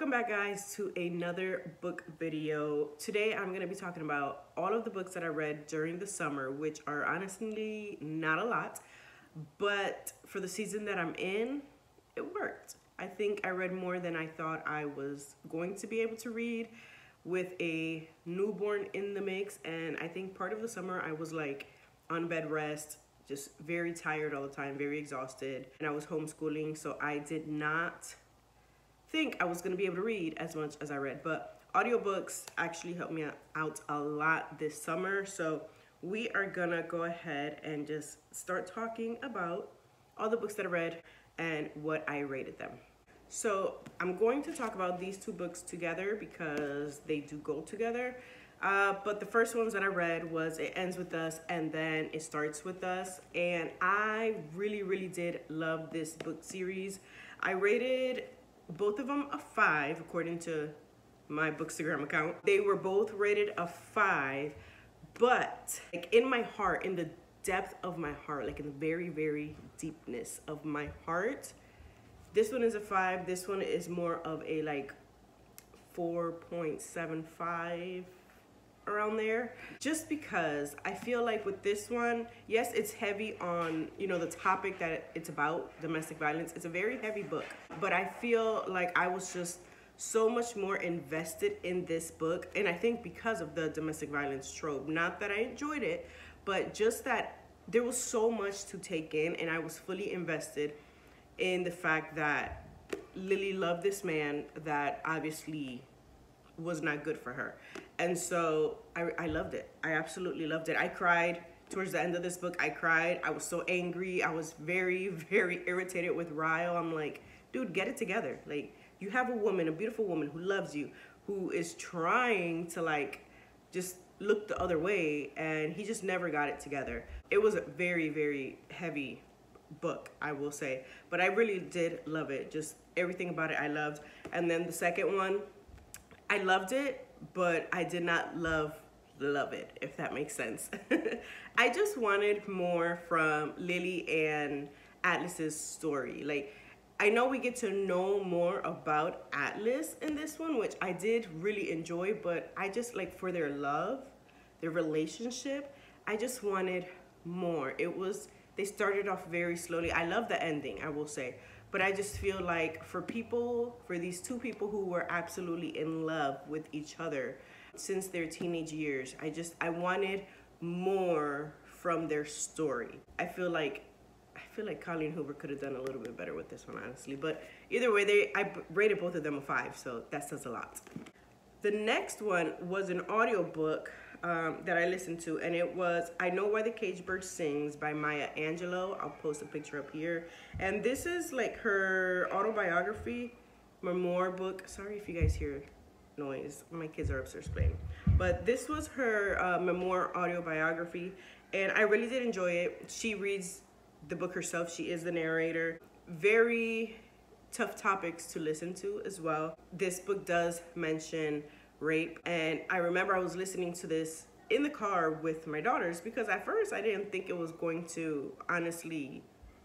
Welcome back guys to another book video. Today I'm going to be talking about all of the books that I read during the summer, which are honestly not a lot, but for the season that I'm in, it worked. I think I read more than I thought I was going to be able to read with a newborn in the mix and I think part of the summer I was like on bed rest, just very tired all the time, very exhausted, and I was homeschooling so I did not think I was gonna be able to read as much as I read, but audiobooks actually helped me out a lot this summer. So we are gonna go ahead and just start talking about all the books that I read and what I rated them. So I'm going to talk about these two books together because they do go together. Uh, but the first ones that I read was It Ends With Us and then It Starts With Us. And I really, really did love this book series. I rated both of them a five, according to my Bookstagram account. They were both rated a five, but like in my heart, in the depth of my heart, like in the very, very deepness of my heart, this one is a five. This one is more of a like 4.75 around there just because I feel like with this one yes it's heavy on you know the topic that it's about domestic violence it's a very heavy book but I feel like I was just so much more invested in this book and I think because of the domestic violence trope not that I enjoyed it but just that there was so much to take in and I was fully invested in the fact that Lily loved this man that obviously was not good for her. And so I, I loved it. I absolutely loved it. I cried towards the end of this book. I cried. I was so angry. I was very, very irritated with Ryle. I'm like, dude, get it together. Like, you have a woman, a beautiful woman who loves you, who is trying to like just look the other way and he just never got it together. It was a very, very heavy book, I will say. But I really did love it. Just everything about it I loved. And then the second one, I loved it, but I did not love love it, if that makes sense. I just wanted more from Lily and Atlas's story. Like, I know we get to know more about Atlas in this one, which I did really enjoy, but I just like for their love, their relationship, I just wanted more. It was, they started off very slowly. I love the ending, I will say. But I just feel like for people, for these two people who were absolutely in love with each other since their teenage years, I just, I wanted more from their story. I feel like I feel like Colleen Hoover could have done a little bit better with this one, honestly. But either way, they I rated both of them a five, so that says a lot. The next one was an audiobook um, that I listened to, and it was I Know Why the Cage Bird Sings by Maya Angelou. I'll post a picture up here. And this is like her autobiography, memoir book. Sorry if you guys hear noise. My kids are upstairs playing. But this was her uh, memoir autobiography, and I really did enjoy it. She reads the book herself. She is the narrator. Very tough topics to listen to as well. This book does mention rape. And I remember I was listening to this in the car with my daughters because at first I didn't think it was going to honestly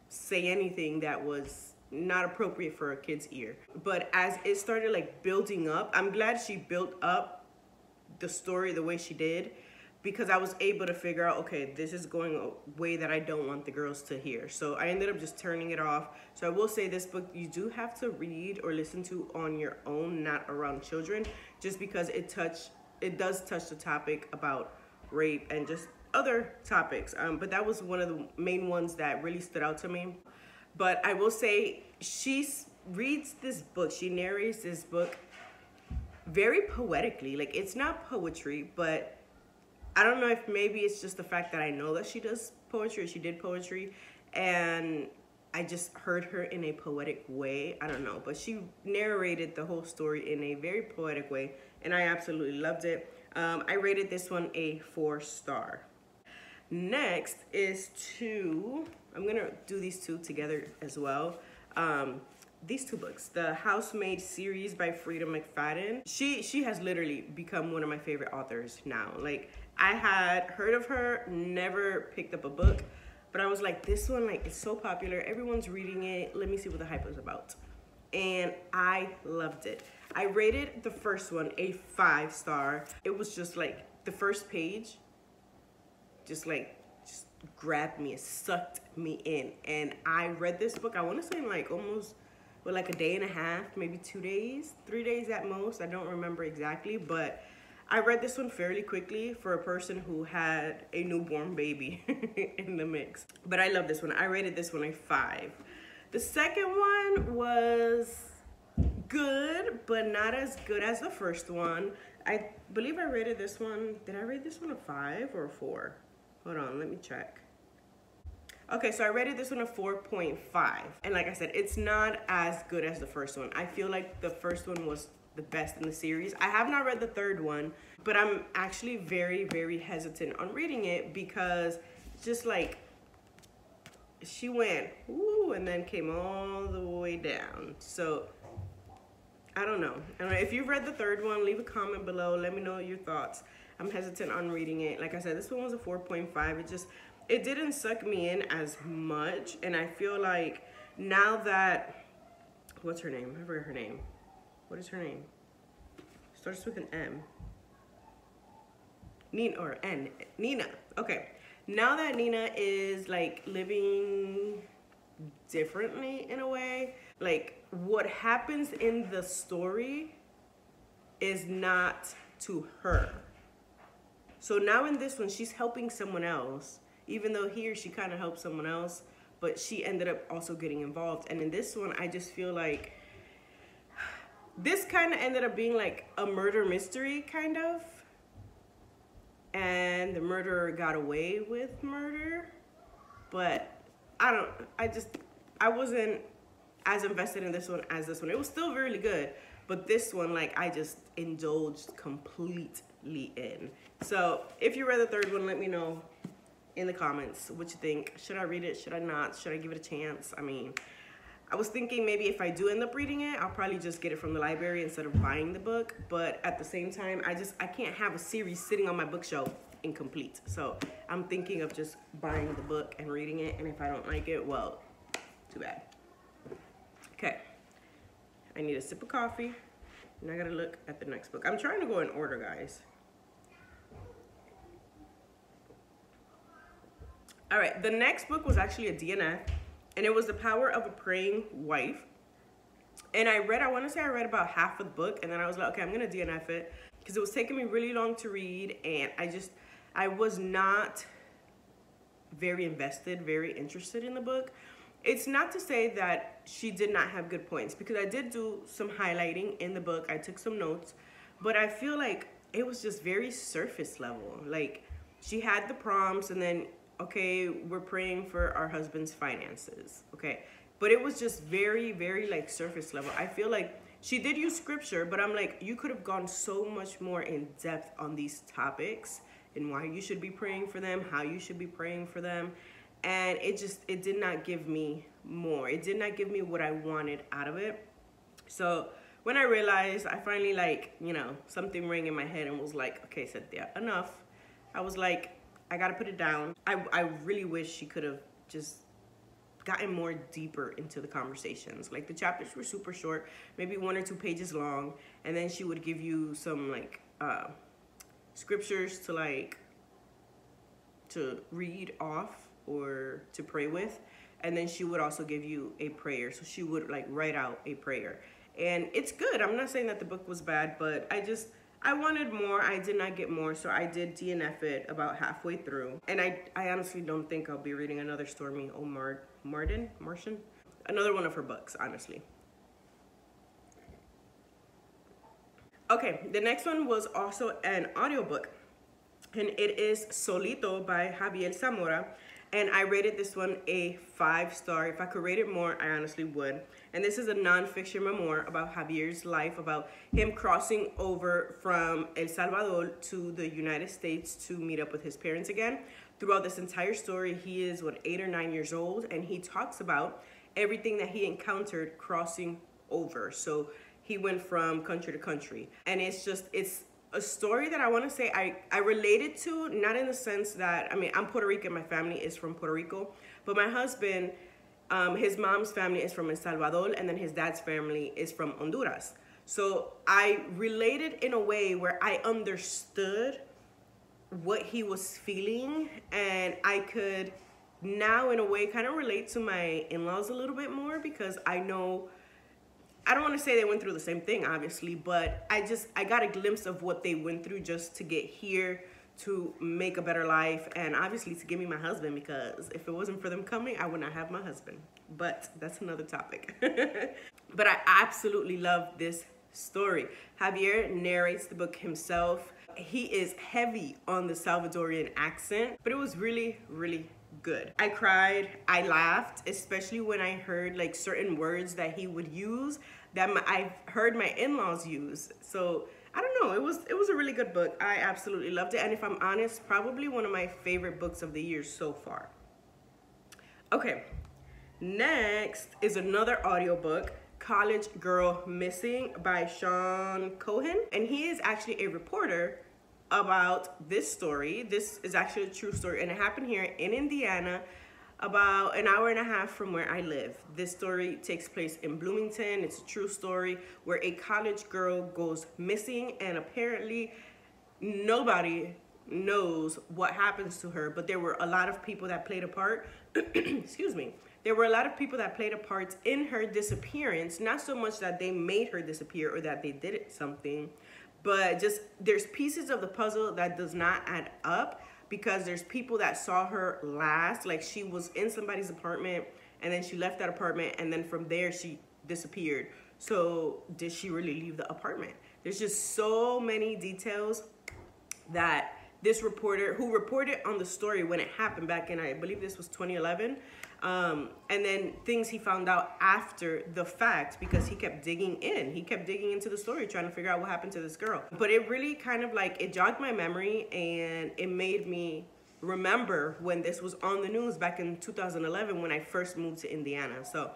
say anything that was not appropriate for a kid's ear. But as it started like building up, I'm glad she built up the story the way she did because I was able to figure out, okay, this is going a way that I don't want the girls to hear. So I ended up just turning it off. So I will say this book you do have to read or listen to on your own, not around children, just because it touch it does touch the topic about rape and just other topics. Um, but that was one of the main ones that really stood out to me. But I will say she reads this book, she narrates this book very poetically. Like it's not poetry, but I don't know if maybe it's just the fact that I know that she does poetry or she did poetry and I just heard her in a poetic way. I don't know, but she narrated the whole story in a very poetic way and I absolutely loved it. Um, I rated this one a four star. Next is two, I'm gonna do these two together as well. Um, these two books, the Housemaid series by Freida McFadden. She she has literally become one of my favorite authors now. Like I had heard of her, never picked up a book, but I was like, this one, like, it's so popular. Everyone's reading it. Let me see what the hype is about. And I loved it. I rated the first one a five star. It was just like the first page, just like just grabbed me, it sucked me in. And I read this book, I wanna say in like almost well, like a day and a half, maybe two days, three days at most. I don't remember exactly, but I read this one fairly quickly for a person who had a newborn baby in the mix. But I love this one. I rated this one a five. The second one was good, but not as good as the first one. I believe I rated this one. Did I rate this one a five or a four? Hold on, let me check. Okay, so I rated this one a 4.5. And like I said, it's not as good as the first one. I feel like the first one was the best in the series. I have not read the third one, but I'm actually very, very hesitant on reading it because just like she went, ooh, and then came all the way down. So I don't know. If you've read the third one, leave a comment below. Let me know your thoughts. I'm hesitant on reading it. Like I said, this one was a 4.5. It just it didn't suck me in as much. And I feel like now that, what's her name? I forgot her name. What is her name? Starts with an M. Nina, or N, Nina. Okay. Now that Nina is like living differently in a way, like what happens in the story is not to her. So now in this one, she's helping someone else even though here she kind of helped someone else, but she ended up also getting involved. And in this one, I just feel like this kind of ended up being like a murder mystery, kind of. And the murderer got away with murder. But I don't, I just, I wasn't as invested in this one as this one. It was still really good. But this one, like, I just indulged completely in. So if you read the third one, let me know in the comments what you think. Should I read it? Should I not? Should I give it a chance? I mean, I was thinking maybe if I do end up reading it, I'll probably just get it from the library instead of buying the book. But at the same time, I just, I can't have a series sitting on my bookshelf incomplete. So I'm thinking of just buying the book and reading it. And if I don't like it, well, too bad. Okay. I need a sip of coffee. And I gotta look at the next book. I'm trying to go in order, guys. All right, the next book was actually a DNF, and it was The Power of a Praying Wife. And I read, I want to say I read about half of the book, and then I was like, okay, I'm to DNF it because it was taking me really long to read, and I just, I was not very invested, very interested in the book. It's not to say that she did not have good points because I did do some highlighting in the book. I took some notes, but I feel like it was just very surface level. Like she had the prompts and then okay, we're praying for our husband's finances, okay? But it was just very, very like surface level. I feel like she did use scripture, but I'm like, you could have gone so much more in depth on these topics and why you should be praying for them, how you should be praying for them. And it just, it did not give me more. It did not give me what I wanted out of it. So when I realized, I finally like, you know, something rang in my head and was like, okay, Cynthia, enough. I was like, I gotta put it down. I, I really wish she could have just gotten more deeper into the conversations. Like the chapters were super short, maybe one or two pages long, and then she would give you some like uh, scriptures to like to read off or to pray with, and then she would also give you a prayer. So she would like write out a prayer, and it's good. I'm not saying that the book was bad, but I just I wanted more. I did not get more, so I did DNF it about halfway through. And I, I honestly don't think I'll be reading another Stormie Omar Martin, Martian, another one of her books, honestly. Okay, the next one was also an audiobook, and it is Solito by Javier Zamora. And I rated this one a five star. If I could rate it more, I honestly would. And this is a nonfiction memoir about Javier's life, about him crossing over from El Salvador to the United States to meet up with his parents again. Throughout this entire story, he is, what, eight or nine years old, and he talks about everything that he encountered crossing over. So he went from country to country. And it's just, it's a story that I want to say I, I related to, not in the sense that, I mean, I'm Puerto Rican, my family is from Puerto Rico, but my husband, um, his mom's family is from El Salvador, and then his dad's family is from Honduras. So I related in a way where I understood what he was feeling and I could now in a way kind of relate to my in-laws a little bit more because I know I don't want to say they went through the same thing obviously but I just I got a glimpse of what they went through just to get here to make a better life and obviously to give me my husband because if it wasn't for them coming I would not have my husband. But that's another topic. But I absolutely love this story. Javier narrates the book himself. He is heavy on the Salvadorian accent but it was really really good I cried I laughed especially when I heard like certain words that he would use that my, I've heard my in-laws use so I don't know. It was it was a really good book. I absolutely loved it. And if I'm honest, probably one of my favorite books of the year so far. Okay. Next is another audiobook, College Girl Missing by Sean Cohen. And he is actually a reporter about this story. This is actually a true story and it happened here in Indiana about an hour and a half from where I live. This story takes place in Bloomington. It's a true story where a college girl goes missing and apparently nobody knows what happens to her, but there were a lot of people that played a part. Excuse me. There were a lot of people that played a part in her disappearance, not so much that they made her disappear or that they did something, but just there's pieces of the puzzle that does not add up because there's people that saw her last, like she was in somebody's apartment and then she left that apartment and then from there she disappeared. So did she really leave the apartment? There's just so many details that this reporter who reported on the story when it happened back in, I believe this was 2011, um, and then things he found out after the fact because he kept digging in. He kept digging into the story, trying to figure out what happened to this girl. But it really kind of like, it jogged my memory and it made me remember when this was on the news back in 2011 when I first moved to Indiana. So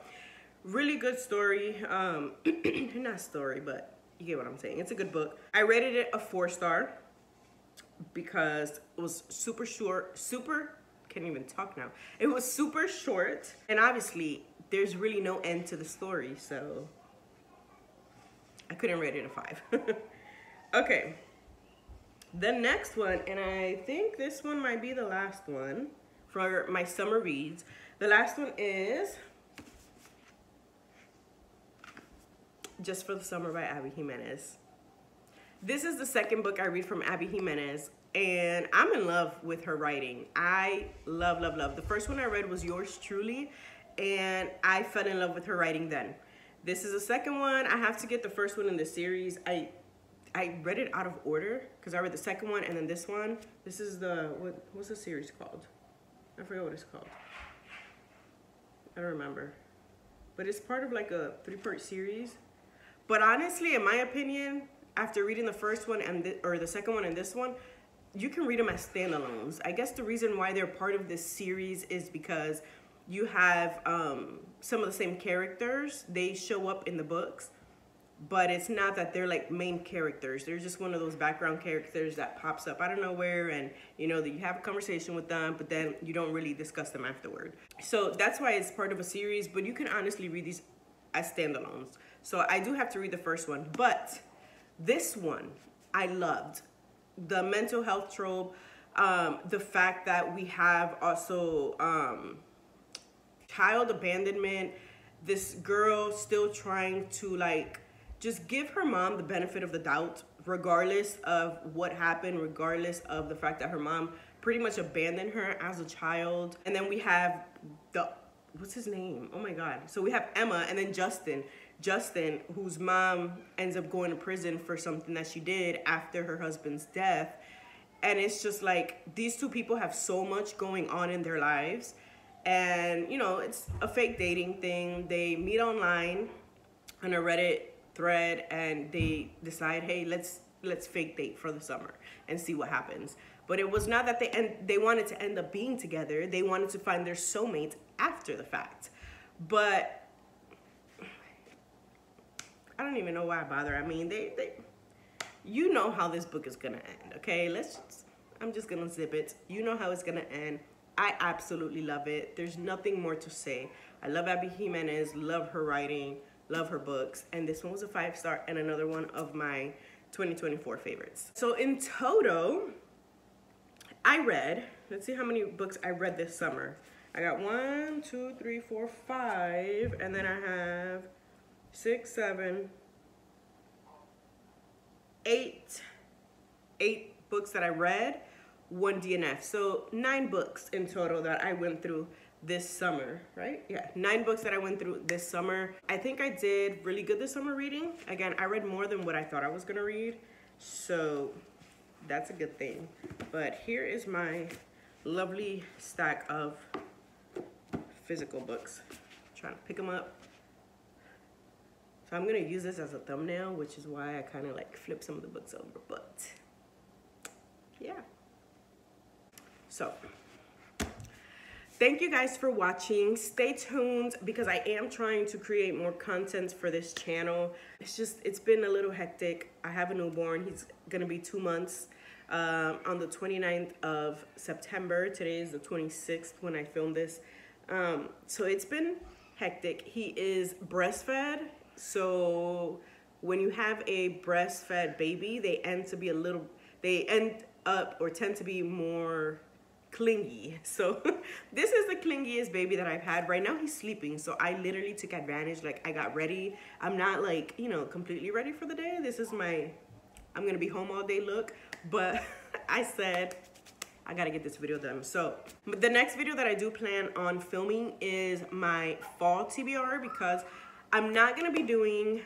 really good story. Um, not story, but you get what I'm saying. It's a good book. I rated it a four star because it was super short, super can't even talk now. It was super short, and obviously, there's really no end to the story, so I couldn't rate it a five. okay, the next one, and I think this one might be the last one for my summer reads. The last one is Just for the Summer by Abby Jimenez. This is the second book I read from Abby Jimenez and I'm in love with her writing. I love, love, love. The first one I read was Yours Truly, and I fell in love with her writing then. This is the second one. I have to get the first one in the series. I I read it out of order because I read the second one and then this one. This is the, what, what's the series called? I forget what it's called. I don't remember. But it's part of like a three-part series. But honestly, in my opinion, after reading the first one and the, or the second one and this one, you can read them as standalones. I guess the reason why they're part of this series is because you have um, some of the same characters. They show up in the books, but it's not that they're like main characters. They're just one of those background characters that pops up out of nowhere and you know that you have a conversation with them, but then you don't really discuss them afterward. So that's why it's part of a series, but you can honestly read these as standalones. So I do have to read the first one, but this one I loved the mental health trope, um, the fact that we have also um, child abandonment, this girl still trying to like just give her mom the benefit of the doubt regardless of what happened, regardless of the fact that her mom pretty much abandoned her as a child. And then we have the, what's his name? Oh my God. So we have Emma and then Justin. Justin, whose mom ends up going to prison for something that she did after her husband's death. And it's just like these two people have so much going on in their lives. And, you know, it's a fake dating thing. They meet online on a Reddit thread and they decide, hey, let's let's fake date for the summer and see what happens. But it was not that they end, they wanted to end up being together. They wanted to find their soulmate after the fact. But I don't even know why I bother. I mean, they, they, you know how this book is gonna end, okay? Let's, just, I'm just gonna zip it. You know how it's gonna end. I absolutely love it. There's nothing more to say. I love Abby Jimenez, love her writing. Love her books. And this one was a five star and another one of my 2024 favorites. So in total, I read, let's see how many books I read this summer. I got one, two, three, four, five, and then I have six, seven, eight, eight books that I read, one DNF. So nine books in total that I went through this summer, right? Yeah, nine books that I went through this summer. I think I did really good this summer reading. Again, I read more than what I thought I was gonna read. So that's a good thing. But here is my lovely stack of physical books. I'm trying to pick them up. So I'm gonna use this as a thumbnail, which is why I kind of like flip some of the books over, but yeah. So thank you guys for watching. Stay tuned because I am trying to create more content for this channel. It's just, it's been a little hectic. I have a newborn, he's gonna be two months. Um, on the 29th of September. Today is the 26th when I filmed this. Um, so it's been hectic. He is breastfed. So when you have a breastfed baby, they end to be a little, they end up or tend to be more clingy. So this is the clingiest baby that I've had. Right now he's sleeping. So I literally took advantage. Like I got ready. I'm not like, you know, completely ready for the day. This is my, I'm going to be home all day look. But I said, I gotta get this video done. So the next video that I do plan on filming is my fall TBR because I'm not gonna be doing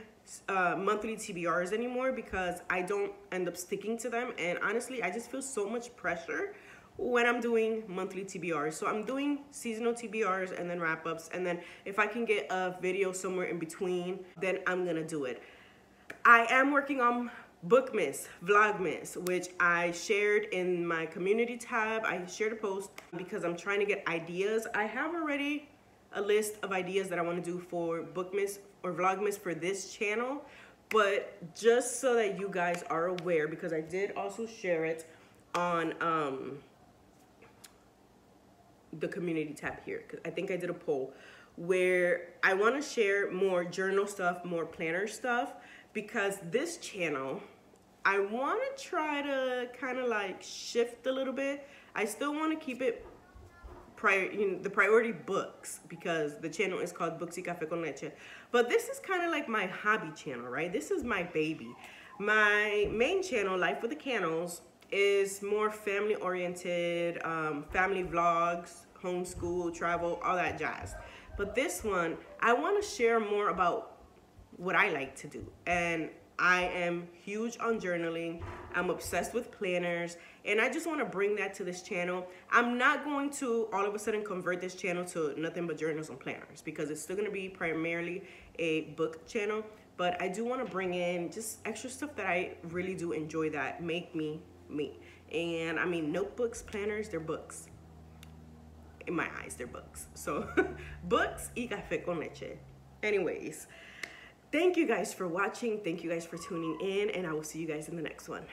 uh, monthly TBRs anymore because I don't end up sticking to them. And honestly, I just feel so much pressure when I'm doing monthly TBRs. So I'm doing seasonal TBRs and then wrap ups. And then if I can get a video somewhere in between, then I'm gonna do it. I am working on Bookmas, Vlogmas, which I shared in my community tab. I shared a post because I'm trying to get ideas. I have already a list of ideas that I want to do for Bookmas or Vlogmas for this channel. But just so that you guys are aware, because I did also share it on um, the community tab here. Because I think I did a poll where I want to share more journal stuff, more planner stuff because this channel I want to try to kind of like shift a little bit. I still want to keep it prior, you know, the priority books because the channel is called Books y Café con Leche. But this is kind of like my hobby channel, right? This is my baby. My main channel, Life with the Canos, is more family oriented, um, family vlogs, homeschool, travel, all that jazz. But this one, I want to share more about what I like to do. And I am huge on journaling. I'm obsessed with planners and I just want to bring that to this channel. I'm not going to all of a sudden convert this channel to nothing but journals and planners because it's still going to be primarily a book channel. But I do want to bring in just extra stuff that I really do enjoy that make me me. And I mean, notebooks, planners, they're books. In my eyes, they're books. So, books y café con leche. Anyways, Thank you guys for watching. Thank you guys for tuning in, and I will see you guys in the next one.